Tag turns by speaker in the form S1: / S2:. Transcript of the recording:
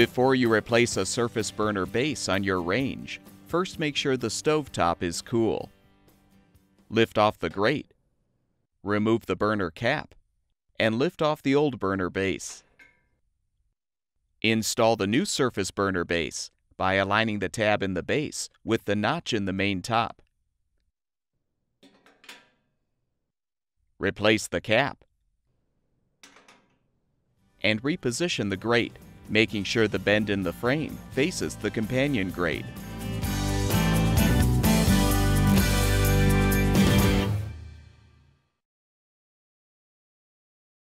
S1: Before you replace a surface burner base on your range, first make sure the stovetop is cool. Lift off the grate. Remove the burner cap and lift off the old burner base. Install the new surface burner base by aligning the tab in the base with the notch in the main top. Replace the cap and reposition the grate, making sure the bend in the frame faces the companion grate.